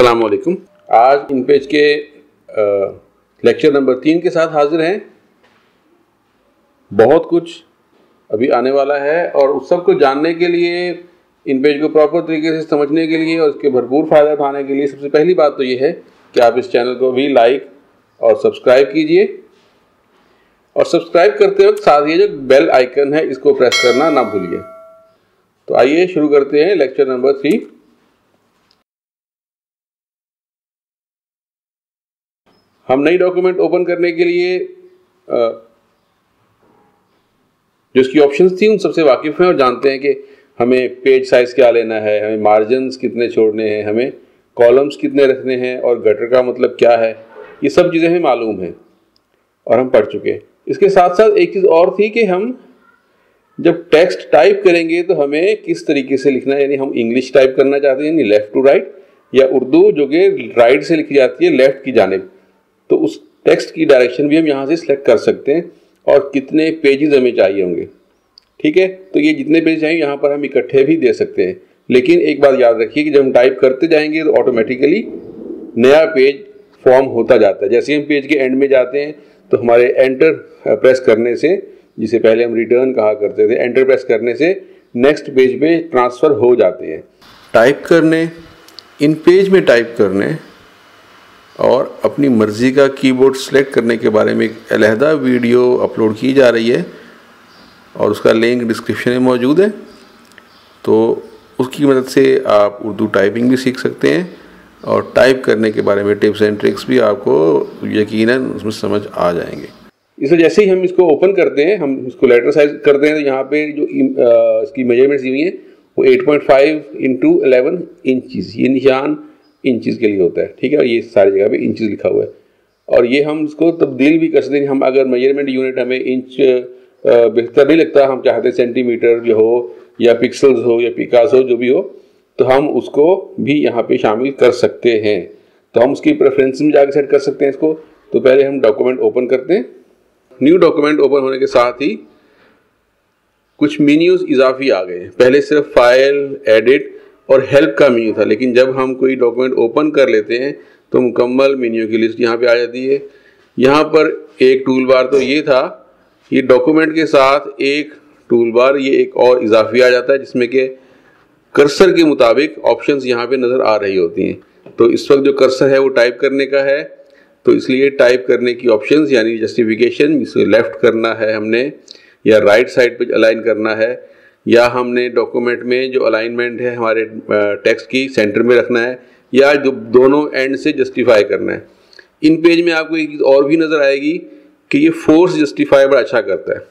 अलैक्म आज इन पेज के lecture number तीन के साथ हाजिर हैं। बहुत कुछ अभी आने वाला है और उस सबको जानने के लिए, इन पेज को प्रॉपर तरीके से समझने के लिए और इसके भरपूर फ़ायदा उठाने के लिए सबसे पहली बात तो ये है कि आप इस चैनल को भी लाइक और सब्सक्राइब कीजिए। और सब्सक्राइब करते वक्त साथ ये जो बेल आइकन है, इसको प्रेस करना ना भूलिए। तो आइए शुरू करते हैं लेक्चर नंबर थ्री हम नई डॉक्यूमेंट ओपन करने के लिए जो इसकी ऑप्शंस थी, उन सबसे वाकिफ़ हैं और जानते हैं कि हमें पेज साइज़ क्या लेना है, हमें मार्जिन कितने छोड़ने हैं, हमें कॉलम्स कितने रखने हैं और गटर का मतलब क्या है, ये सब चीज़ें हमें मालूम हैं और हम पढ़ चुके हैं। इसके साथ साथ एक चीज़ और थी कि हम जब टेक्स्ट टाइप करेंगे तो हमें किस तरीके से लिखना है, यानी हम इंग्लिश टाइप करना चाहते हैं, यानी लेफ़्ट टू राइट या उर्दू, जो कि राइट से लिखी जाती है लेफ़्ट की जानब तो उस टेक्स्ट की डायरेक्शन भी हम यहाँ से सिलेक्ट कर सकते हैं और कितने पेजेस हमें चाहिए होंगे। ठीक है? तो ये जितने पेज चाहिए यहाँ पर हम इकट्ठे भी दे सकते हैं। लेकिन एक बात याद रखिए कि जब हम टाइप करते जाएँगे तो ऑटोमेटिकली नया पेज फॉर्म होता जाता है। जैसे हम पेज के एंड में जाते हैं तो हमारे एंटर प्रेस करने से, जिसे पहले हम रिटर्न कहा करते थे एंटर प्रेस करने से नेक्स्ट पेज पे ट्रांसफ़र हो जाते हैं। टाइप करने, इन पेज में टाइप करने और अपनी मर्ज़ी का कीबोर्ड सेलेक्ट करने के बारे में एक अलहदा वीडियो अपलोड की जा रही है और उसका लिंक डिस्क्रिप्शन में मौजूद है। तो उसकी मदद से आप उर्दू टाइपिंग भी सीख सकते हैं और टाइप करने के बारे में टिप्स एंड ट्रिक्स भी आपको यकीनन उसमें समझ आ जाएँगे। इसे जैसे ही हम इसको ओपन करते हैं हम इसको लेटर साइज़ करते हैं तो यहाँ पे जो इसकी मेजरमेंट्स दी हुई हैं, वो 8.5 point five into eleven inches ये निशान इंचज़ के लिए होता है। ठीक है और ये सारी जगह पे इंचज़ लिखा हुआ है। और ये हम इसको तब्दील भी कर सकते हैं। हम अगर मेज़रमेंट यूनिट हमें इंच बेहतर नहीं लगता, हम चाहते सेंटीमीटर जो हो, या पिक्सल्स हो, या पिकास हो, जो भी हो तो हम उसको भी यहाँ पे शामिल कर सकते हैं। तो हम उसकी प्रेफरेंस में जाकर सेट कर सकते हैं इसको। तो पहले हम डॉक्यूमेंट ओपन करते हैं। न्यू डॉक्यूमेंट ओपन होने के साथ ही कुछ मीन्यूज इजाफी आ गए पहले सिर्फ़ फ़ाइल एडिट और हेल्प का मीन्यू था। लेकिन जब हम कोई डॉक्यूमेंट ओपन कर लेते हैं तो मुकम्मल मीन्यू की लिस्ट यहाँ पे आ जाती है। यहाँ पर एक टूल बार तो ये था, ये डॉक्यूमेंट के साथ एक टूल बार ये एक और इजाफी आ जाता है, जिसमें कि कर्सर के मुताबिक ऑप्शंस यहाँ पे नज़र आ रही होती हैं। तो इस वक्त जो कर्सर है, वो टाइप करने का है। तो इसलिए टाइप करने की ऑप्शंस यानी जस्टिफिकेशन जिसे लेफ़्ट करना है हमने, या राइट साइड पे अलाइन करना है। या हमने डॉक्यूमेंट में जो अलाइनमेंट है हमारे टैक्स की सेंटर में रखना है, या जो दोनों एंड से जस्टिफाई करना है। इन पेज में आपको एक और भी नज़र आएगी कि ये फोर्स जस्टिफाई बड़ा अच्छा करता है।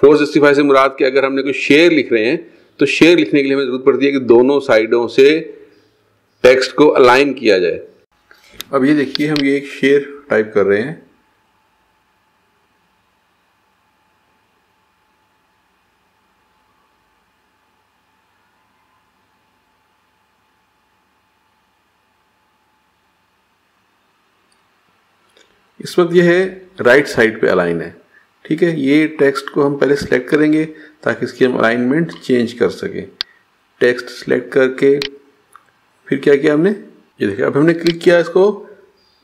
फोर्स जस्टिफाई से मुराद कि अगर हमने कोई शेयर लिख रहे हैं तो शेयर लिखने के लिए हमें ज़रूरत पड़ती है कि दोनों साइडों से टेक्स्ट को अलाइन किया जाए। अब ये देखिए, हम ये एक शेयर टाइप कर रहे हैं। इस वक्त यह है राइट साइड पे अलाइन है। ठीक है? ये टेक्स्ट को हम पहले सेलेक्ट करेंगे ताकि इसकी हम अलाइनमेंट चेंज कर सकें। टेक्स्ट सेलेक्ट करके फिर क्या किया हमने? ये देखिए, अब हमने क्लिक किया इसको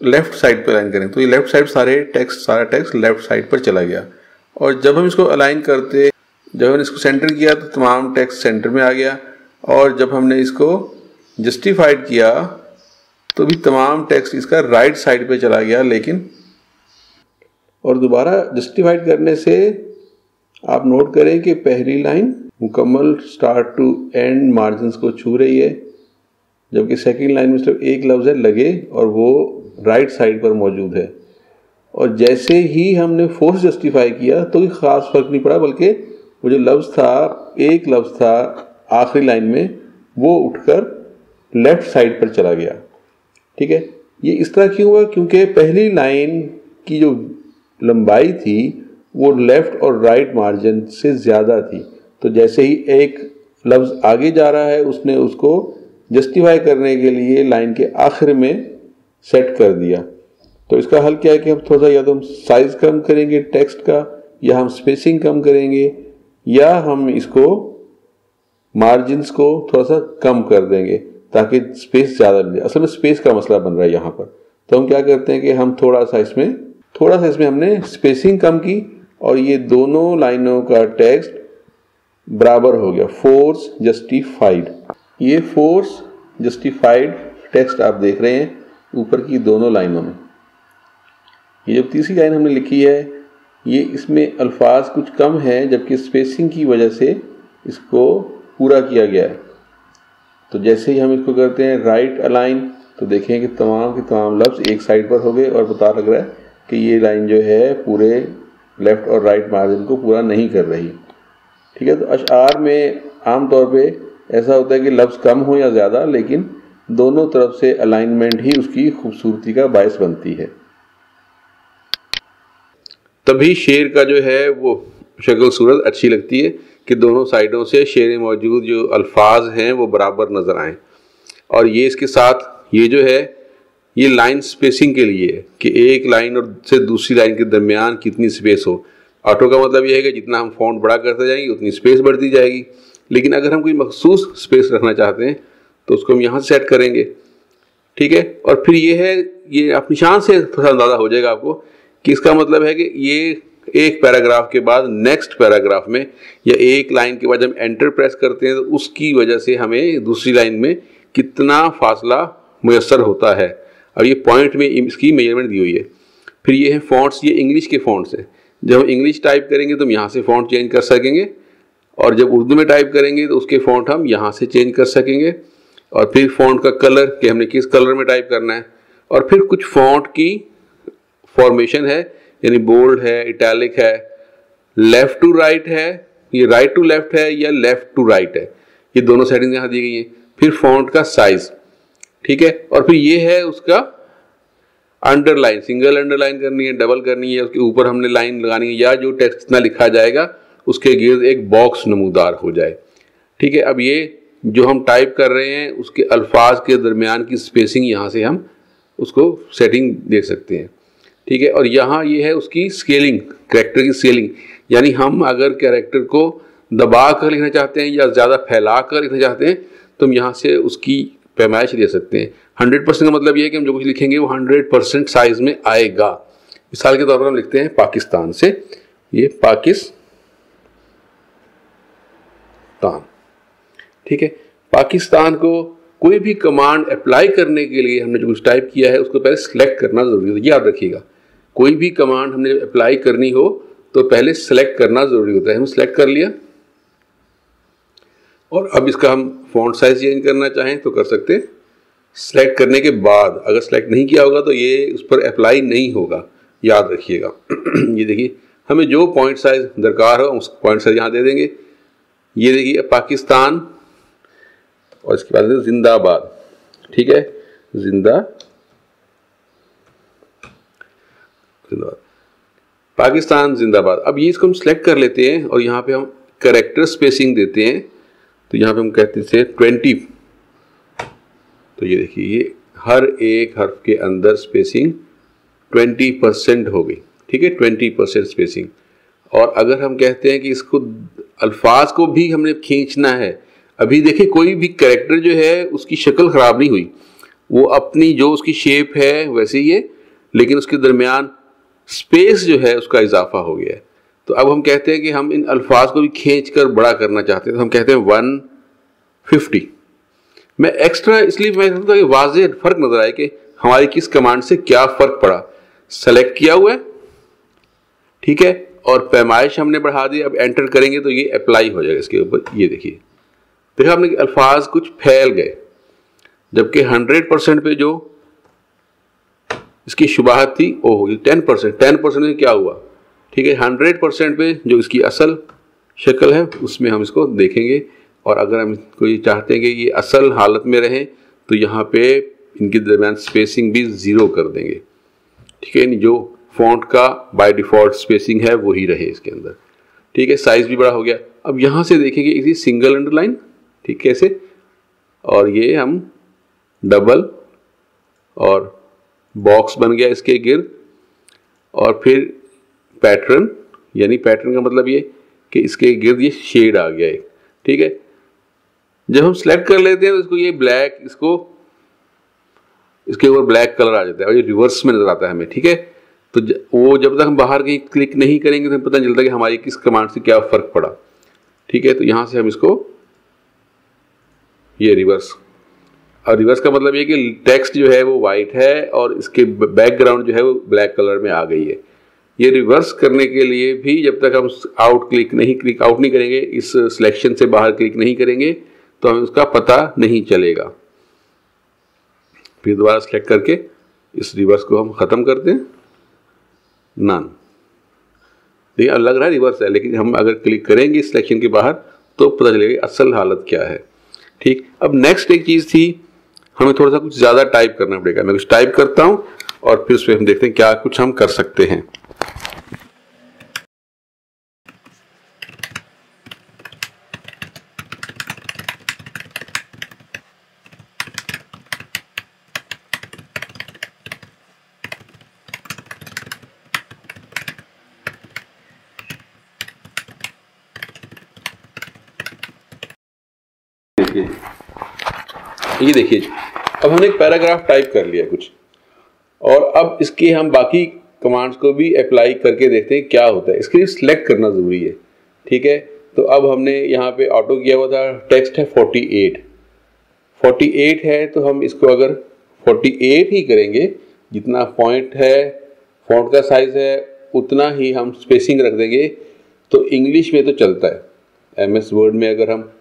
लेफ़्ट साइड पर अलाइन करें। तो ये लेफ़्ट साइड सारे टेक्स्ट सारा टेक्स्ट लेफ़्ट साइड पर चला गया। और जब हम इसको अलाइन करते, जब हमने इसको सेंटर किया तो तमाम टेक्स्ट सेंटर में आ गया। और जब हमने इसको जस्टिफाइड किया तो भी तमाम टेक्स्ट इसका राइट साइड पे चला गया, लेकिन और दोबारा जस्टिफाइड करने से आप नोट करें कि पहली लाइन मुकम्मल स्टार्ट टू एंड मार्जिन को छू रही है, जबकि सेकेंड लाइन में सिर्फ़ एक लफ्ज़ है, लगे और वो राइट साइड पर मौजूद है। और जैसे ही हमने फोर्स जस्टिफाई किया तो कोई ख़ास फ़र्क नहीं पड़ा, बल्कि वो जो लफ्ज़ था, एक लफ्ज़ था, आखिरी लाइन में, वो उठकर लेफ़्ट साइड पर चला गया। ठीक है? ये इस तरह क्यों हुआ? क्योंकि पहली लाइन की जो लंबाई थी, वो लेफ़्ट और राइट मार्जिन से ज़्यादा थी। तो जैसे ही एक लफ्ज़ आगे जा रहा है, उसने उसको जस्टिफाई करने के लिए लाइन के आखिर में सेट कर दिया। तो इसका हल क्या है कि हम थोड़ा सा या तो हम साइज़ कम करेंगे टेक्स्ट का, या हम स्पेसिंग कम करेंगे, या हम इसको मार्जिन को थोड़ा सा कम कर देंगे, ताकि स्पेस ज़्यादा मिले। असल में स्पेस का मसला बन रहा है यहाँ पर। तो हम क्या करते हैं कि हम थोड़ा सा इसमें थोड़ा सा इसमें हमने स्पेसिंग कम की और ये दोनों लाइनों का टेक्स्ट बराबर हो गया फोर्स जस्टिफाइड ये फोर्स जस्टिफाइड टेक्स्ट आप देख रहे हैं ऊपर की दोनों लाइनों में। ये जो तीसरी लाइन हमने लिखी है, ये इसमें अल्फाज कुछ कम है, जबकि स्पेसिंग की वजह से इसको पूरा किया गया है। तो जैसे ही हम इसको करते हैं राइट अलाइन तो देखें कि तमाम के तमाम लफ्ज़ एक साइड पर हो गए और पता लग रहा है कि ये लाइन जो है पूरे लेफ़्ट और राइट मार्जिन को पूरा नहीं कर रही। ठीक है? तो अशार में आम तौर पे ऐसा होता है कि लफ्ज़ कम हो या ज़्यादा, लेकिन दोनों तरफ़ से अलाइनमेंट ही उसकी खूबसूरती का बायस बनती है। तभी शेर का जो है वो शक्ल सूरत अच्छी लगती है कि दोनों साइडों से शेर मौजूद जो अल्फाज हैं वो बराबर नज़र आएँ। और ये इसके साथ ये जो है ये लाइन स्पेसिंग के लिए कि एक लाइन और से दूसरी लाइन के दरमियान कितनी स्पेस हो। ऑटो का मतलब ये है कि जितना हम फॉन्ट बड़ा करते जाएँगे, उतनी स्पेस बढ़ती जाएगी। लेकिन अगर हम कोई मखसूस स्पेस रखना चाहते हैं तो उसको हम यहाँ सेट करेंगे। ठीक है? और फिर ये है, ये आप निशान से थोड़ा अंदाज़ा हो जाएगा आपको कि इसका मतलब है कि ये एक पैराग्राफ के बाद नेक्स्ट पैराग्राफ में या एक लाइन के बाद जब एंटर प्रेस करते हैं तो उसकी वजह से हमें दूसरी लाइन में कितना फासला मैसर होता है। अब ये पॉइंट में इसकी मेज़रमेंट दी हुई है। फिर ये है फॉन्ट्स ये इंग्लिश के फॉन्ट्स हैं। जब हम इंग्लिश टाइप करेंगे तो हम यहाँ से फॉन्ट चेंज कर सकेंगे। और जब उर्दू में टाइप करेंगे तो उसके फॉन्ट हम यहाँ से चेंज कर सकेंगे। और फिर फॉन्ट का कलर कि हमने किस कलर में टाइप करना है। और फिर कुछ फॉन्ट की फॉर्मेशन है, यानी बोल्ड है इटैलिक है। लेफ़्ट टू राइट है, ये राइट टू लेफ़्ट है या लेफ़्ट टू राइट है। ये दोनों सेटिंग यहाँ दी गई हैं। फिर फॉन्ट का साइज़ ठीक है? और फिर ये है उसका अंडरलाइन सिंगल अंडरलाइन करनी है डबल करनी है, उसके ऊपर हमने लाइन लगानी है, या जो टेक्स्ट इतना लिखा जाएगा, उसके गिर्द एक बॉक्स नमूदार हो जाए। ठीक है? अब ये जो हम टाइप कर रहे हैं, उसके अल्फाज के दरमियान की स्पेसिंग यहाँ से हम उसको सेटिंग देख सकते हैं। ठीक है? और यहाँ ये है उसकी स्केलिंग करेक्टर की स्केलिंग यानी हम अगर कैरेक्टर को दबा कर लिखना चाहते हैं या ज़्यादा फैला कर लिखना चाहते हैं तो हम यहाँ से उसकी पैमाइश दे सकते हैं। हंड्रेड परसेंट का मतलब ये है कि हम जो कुछ लिखेंगे, वो हंड्रेड परसेंट साइज़ में आएगा। मिसाल के तौर पर हम लिखते हैं पाकिस्तान से। ये पाकिस्तान। ठीक है? पाकिस्तान को कोई भी कमांड अप्लाई करने के लिए हमने जो कुछ टाइप किया है, उसको पहले सेलेक्ट करना ज़रूरी होता है। याद रखिएगा, कोई भी कमांड हमने अप्लाई करनी हो तो पहले सेलेक्ट करना ज़रूरी होता है। हम सेलेक्ट कर लिया। और अब इसका हम फॉन्ट साइज़ चेंज करना चाहें तो कर सकते हैं। सेलेक्ट करने के बाद अगर सेलेक्ट नहीं किया होगा तो ये उस पर अप्लाई नहीं होगा। याद रखिएगा। ये देखिए, हमें जो पॉइंट साइज़ दरकार हो, उस पॉइंट साइज़ यहाँ दे देंगे। ये देखिए पाकिस्तान और इसके बाद जिंदाबाद। ठीक है? ज़िंदा। जिंदाबाद। पाकिस्तान जिंदाबाद। अब ये इसको हम सेलेक्ट कर लेते हैं और यहाँ पे हम करेक्टर स्पेसिंग देते हैं। तो यहाँ पे हम कहते थे ट्वेंटी तो ये देखिए, ये हर एक हर्फ के अंदर स्पेसिंग ट्वेंटी परसेंट हो गई। ठीक है ट्वेंटी परसेंट स्पेसिंग और अगर हम कहते हैं कि इसको अल्फाज को भी हमने खींचना है, अभी देखिए कोई भी करेक्टर जो है, उसकी शक्ल ख़राब नहीं हुई। वो अपनी जो उसकी शेप है, वैसे ही है, लेकिन उसके दरमियान स्पेस जो है, उसका इजाफा हो गया है। तो अब हम कहते हैं कि हम इन अल्फाज को भी खींच कर बड़ा करना चाहते हैं। तो हम कहते हैं वन फिफ्टी। मैं एक्स्ट्रा इसलिए मैं समझता कि वाज फ़र्क नज़र आए कि हमारी किस कमांड से क्या फ़र्क पड़ा। सेलेक्ट किया हुआ है, ठीक है, और पैमाइश हमने बढ़ा दी। अब एंटर करेंगे तो ये अप्लाई हो जाएगा इसके ऊपर। ये देखिए देखा आपने अल्फाज कुछ फैल गए, जबकि हंड्रेड परसेंट पे जो इसकी शुबाहत थी ओह होगी। टेन परसेंट टेन परसेंट में क्या हुआ? ठीक है हंड्रेड परसेंट पे जो इसकी असल शक्ल है, उसमें हम इसको देखेंगे। और अगर हम इसको ये चाहते हैं कि ये असल हालत में रहें तो यहाँ पे इनके दरमियान स्पेसिंग भी ज़ीरो कर देंगे। ठीक है जो फॉन्ट का बाय डिफ़ॉल्ट स्पेसिंग है, वही रहे इसके अंदर। ठीक है साइज़ भी बड़ा हो गया। अब यहाँ से देखेंगे इसी सिंगल अंडरलाइन ठीक कैसे और ये हम डबल और बॉक्स बन गया इसके गिर्द और फिर पैटर्न यानी पैटर्न का मतलब ये कि इसके गिर्द ये शेड आ गया है ठीक है? जब हम सेलेक्ट कर लेते हैं तो इसको ये ब्लैक इसको इसके ऊपर ब्लैक कलर आ जाता है और ये रिवर्स में नज़र आता है हमें ठीक है? तो ज, वो जब तक हम बाहर कहीं क्लिक नहीं करेंगे तो हमें पता नहीं चलता कि हमारी किस कमांड से क्या फ़र्क पड़ा ठीक है? तो यहाँ से हम इसको ये रिवर्स और रिवर्स का मतलब ये कि टेक्स्ट जो है वो वाइट है और इसके बैकग्राउंड जो है वो ब्लैक कलर में आ गई है। ये रिवर्स करने के लिए भी जब तक हम आउट क्लिक नहीं क्लिक आउट नहीं करेंगे, इस सिलेक्शन से बाहर क्लिक नहीं करेंगे तो हमें उसका पता नहीं चलेगा। फिर दोबारा सेलेक्ट करके इस रिवर्स को हम ख़त्म करते हैं नन देखिए अब लग रहा है रिवर्स है, लेकिन हम अगर क्लिक करेंगे सिलेक्शन के बाहर तो पता चलेगा असल हालत क्या है। ठीक? अब नेक्स्ट एक चीज़ थी, हमें थोड़ा सा कुछ ज़्यादा टाइप करना पड़ेगा। मैं कुछ टाइप करता हूँ और फिर उसमें हम देखते हैं क्या कुछ हम कर सकते हैं। देखिए ये देखिए अब हमने एक पैराग्राफ टाइप कर लिया कुछ। और अब इसके हम बाकी कमांड्स को भी अप्लाई करके देखते हैं क्या होता है। इसके लिए सिलेक्ट करना ज़रूरी है। ठीक है? तो अब हमने यहाँ पे ऑटो किया हुआ था। टेक्स्ट है 48 48 है तो हम इसको अगर 48 ही करेंगे, जितना पॉइंट है फॉन्ट का साइज़ है, उतना ही हम स्पेसिंग रख देंगे। तो इंग्लिश में तो चलता है। एम एस वर्ड में अगर हम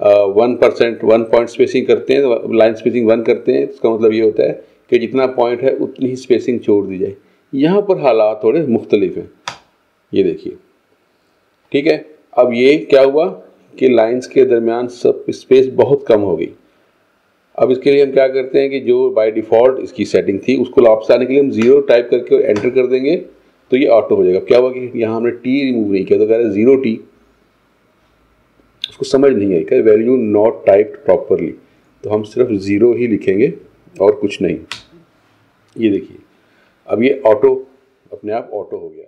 one percent one point spacing करते हैं लाइन स्पेसिंग वन करते हैं, इसका मतलब ये होता है कि जितना पॉइंट है, उतनी ही स्पेसिंग छोड़ दी जाए। यहाँ पर हालात थोड़े मुख्तलिफ़ हैं। ये देखिए। ठीक है? अब ये क्या हुआ कि लाइंस के दरमियान सब स्पेस बहुत कम हो गई। अब इसके लिए हम क्या करते हैं कि जो बाय डिफ़ॉल्ट इसकी सेटिंग थी, उसको वापस आने के लिए हम ज़ीरो टाइप करके एंटर कर देंगे तो ये ऑटो हो जाएगा। क्या हुआ कि यहाँ हमने टी रिमूव नहीं किया तो कह रहे ज़ीरो टी उसको समझ नहीं आई क्या वैल्यू नॉट टाइप्ड प्रॉपरली तो हम सिर्फ़ ज़ीरो ही लिखेंगे और कुछ नहीं। ये देखिए, अब ये ऑटो अपने आप ऑटो हो गया।